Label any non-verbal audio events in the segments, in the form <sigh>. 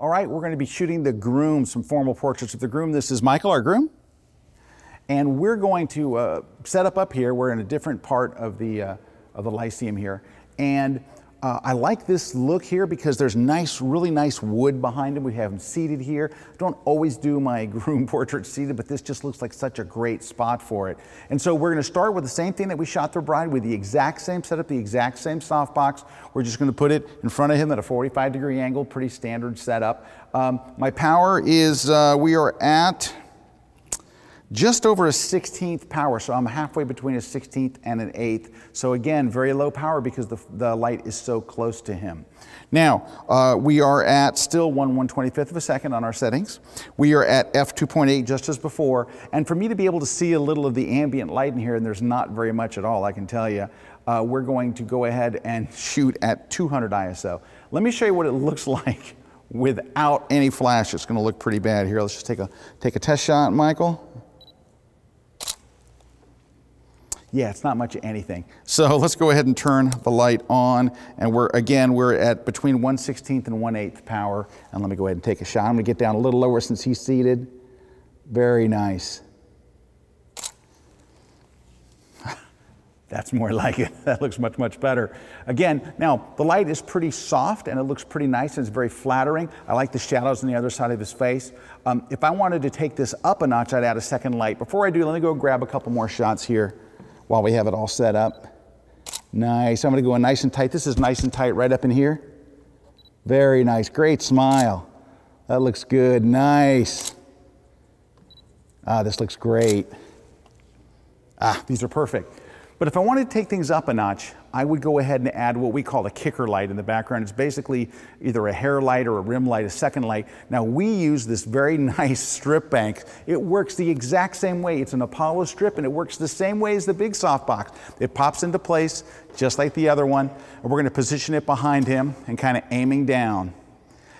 All right, we're going to be shooting the groom, some formal portraits of the groom. This is Michael, our groom. And we're going to uh, set up up here. We're in a different part of the, uh, of the Lyceum here. And uh, I like this look here because there's nice, really nice wood behind him. We have him seated here. I don't always do my <laughs> groom portrait seated, but this just looks like such a great spot for it. And so we're gonna start with the same thing that we shot the bride with the exact same setup, the exact same softbox. We're just gonna put it in front of him at a 45 degree angle, pretty standard setup. Um, my power is, uh, we are at, just over a 16th power, so I'm halfway between a 16th and an 8th. So again, very low power because the, the light is so close to him. Now, uh, we are at still 1 125th of a second on our settings. We are at f2.8 just as before. And for me to be able to see a little of the ambient light in here, and there's not very much at all, I can tell you, uh, we're going to go ahead and <laughs> shoot at 200 ISO. Let me show you what it looks <laughs> like without any flash. It's gonna look pretty bad here. Let's just take a, take a test shot, Michael. Yeah, it's not much of anything. So let's go ahead and turn the light on. And we're, again, we're at between 1 16th and 1 8th power. And let me go ahead and take a shot. I'm gonna get down a little lower since he's seated. Very nice. <laughs> That's more like it. <laughs> That looks much, much better. Again, now the light is pretty soft and it looks pretty nice and it's very flattering. I like the shadows on the other side of his face. Um, if I wanted to take this up a notch, I'd add a second light. Before I do, let me go grab a couple more shots here while we have it all set up. Nice. I'm to go in nice and tight. This is nice and tight right up in here. Very nice. Great smile. That looks good. Nice. Ah, this looks great. Ah, these are perfect. But if I wanted to take things up a notch, I would go ahead and add what we call a kicker light in the background. It's basically either a hair light or a rim light, a second light. Now we use this very <laughs> nice strip bank. It works the exact same way. It's an Apollo strip and it works the same way as the big softbox. It pops into place just like the other one. And we're gonna position it behind him and kind of aiming down.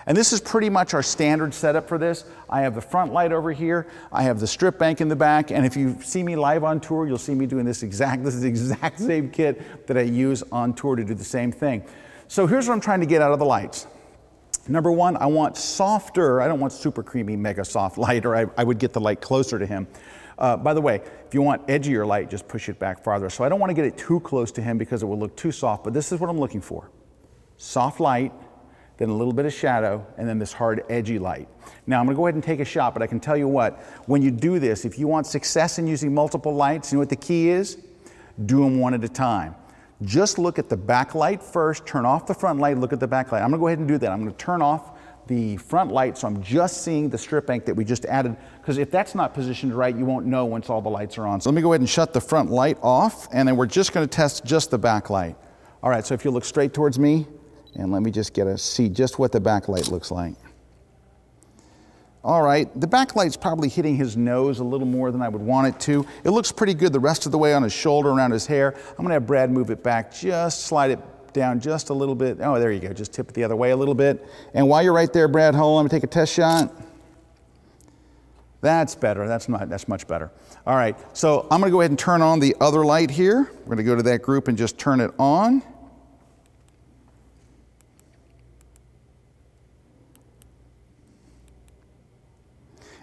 And this is pretty much our standard setup for this. I have the front light over here. I have the strip bank in the back. And if you see me live on tour, you'll see me doing this exact, <laughs> this is the exact same kit that I use on tour to do the same thing. So here's what I'm trying to get out of the lights. Number one, I want softer, I don't want super creamy, mega soft light, or I, I would get the light closer to him. Uh, by the way, if you want edgier light, just push it back farther. So I don't want to get it too close to him because it will look too soft, but this is what I'm looking for. Soft light, then a little bit of shadow, and then this hard edgy light. Now I'm gonna go ahead and take a shot, but I can tell you what, when you do this, if you want success in using multiple lights, you know what the key is? Do them one at a time. Just look at the back light first, turn off the front light, look at the backlight. I'm gonna go ahead and do that. I'm gonna turn off the front light so I'm just seeing the strip bank that we just added because if that's not positioned right you won't know once all the lights are on. So let me go ahead and shut the front light off and then we're just going to test just the back light. All right so if you look straight towards me and let me just get a see just what the backlight looks like. All right, the backlight's probably hitting his nose a little more than I would want it to. It looks pretty good the rest of the way on his shoulder, around his hair. I'm gonna have Brad move it back, just slide it down just a little bit. Oh, there you go, just tip it the other way a little bit. And while you're right there, Brad, hold on, I'm gonna take a test shot. That's better, that's, not, that's much better. All right, so I'm gonna go ahead and turn on the other light here. We're gonna go to that group and just turn it on.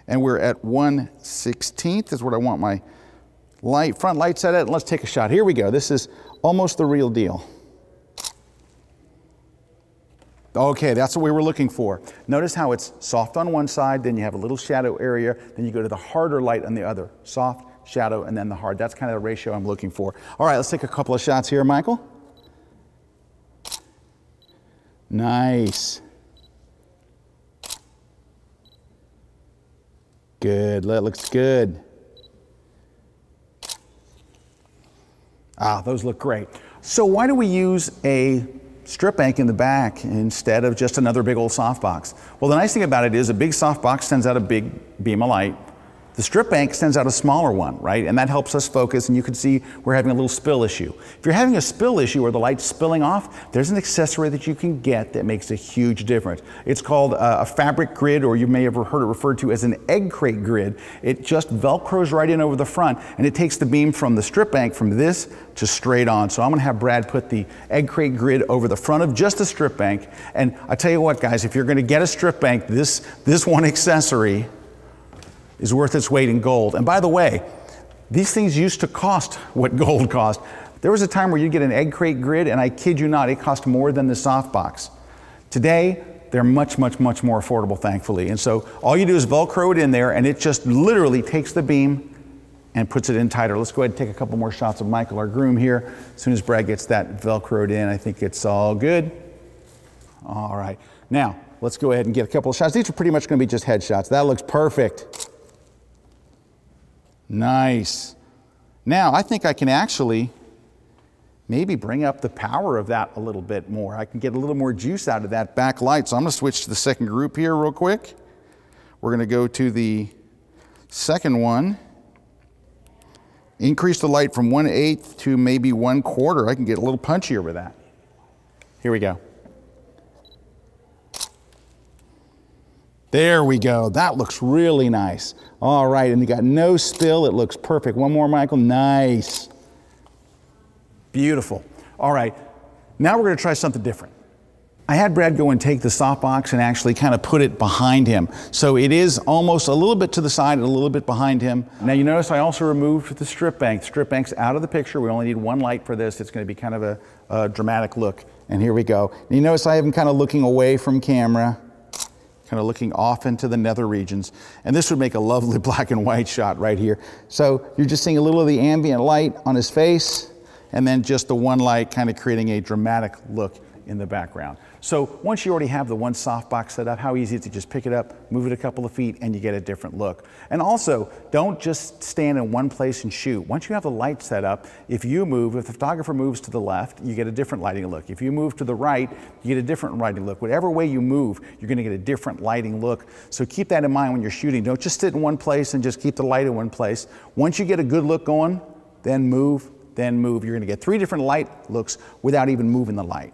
And we're at 1 16th is what I want my light, front light set at. Let's take a shot. Here we go. This is almost the real deal. Okay, that's what we were looking for. Notice how it's soft on one side, then you have a little shadow area, then you go to the harder light on the other. Soft, shadow, and then the hard. That's kind of the ratio I'm looking for. All right, let's take a couple of shots here, Michael. Nice. Good, that looks good. Ah, those look great. So why do we use a strip bank in the back instead of just another big old softbox? Well, the nice thing about it is a big softbox sends out a big beam of light. The strip bank sends out a smaller one, right? And that helps us focus and you can see we're having a little spill issue. If you're having a spill issue or the light's spilling off, there's an accessory that you can get that makes a huge difference. It's called a, a fabric grid or you may have heard it referred to as an egg crate grid. It just velcros right in over the front and it takes the beam from the strip bank from this to straight on. So I'm gonna have Brad put the egg crate grid over the front of just the strip bank. And I tell you what guys, if you're gonna get a strip bank, this, this one accessory is worth its weight in gold. And by the way, these things used to cost what <laughs> gold cost. There was a time where you'd get an egg crate grid, and I kid you not, it cost more than the softbox. Today, they're much, much, much more affordable, thankfully. And so all you do is Velcro it in there, and it just literally takes the beam and puts it in tighter. Let's go ahead and take a couple more shots of Michael, our groom here. As soon as Brad gets that Velcroed in, I think it's all good. All right. Now, let's go ahead and get a couple of shots. These are pretty much going to be just headshots. That looks perfect. Nice. Now, I think I can actually maybe bring up the power of that a little bit more. I can get a little more juice out of that backlight. So I'm going to switch to the second group here real quick. We're going to go to the second one. Increase the light from 1 eighth to maybe 1 quarter. I can get a little punchier with that. Here we go. There we go. That looks really nice. All right, and you got no spill. It looks perfect. One more, Michael. Nice. Beautiful. All right, now we're going to try something different. I had Brad go and take the softbox and actually kind of put it behind him. So it is almost a little bit to the side and a little bit behind him. Now you notice I also removed the strip bank. The strip bank's out of the picture. We only need one light for this. It's going to be kind of a, a dramatic look. And here we go. And you notice I have him kind of looking away from camera kind of looking off into the nether regions. And this would make a lovely <laughs> black and white shot right here. So you're just seeing a little of the ambient light on his face, and then just the one light kind of creating a dramatic look in the background. So once you already have the one softbox set up, how easy is it to just pick it up, move it a couple of feet, and you get a different look. And also, don't just stand in one place and shoot. Once you have the light set up, if you move, if the photographer moves to the left, you get a different lighting look. If you move to the right, you get a different lighting look. Whatever way you move, you're gonna get a different lighting look. So keep that in mind when you're shooting. Don't just sit in one place and just keep the light in one place. Once you get a good look going, then move, then move. You're gonna get three different light looks without even moving the light.